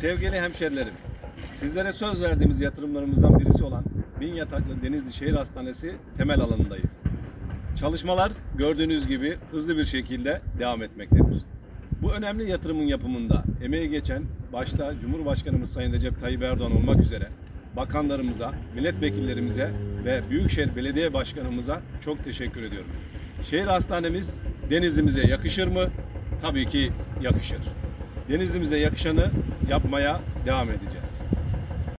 Sevgili hemşerilerim, sizlere söz verdiğimiz yatırımlarımızdan birisi olan Bin Yataklı Denizli Şehir Hastanesi temel alanındayız. Çalışmalar gördüğünüz gibi hızlı bir şekilde devam etmektedir. Bu önemli yatırımın yapımında emeği geçen başta Cumhurbaşkanımız Sayın Recep Tayyip Erdoğan olmak üzere bakanlarımıza, milletvekillerimize ve Büyükşehir Belediye Başkanımıza çok teşekkür ediyorum. Şehir hastanemiz Denizli'mize yakışır mı? Tabii ki yakışır. Denizli'mize yakışanı yapmaya devam edeceğiz.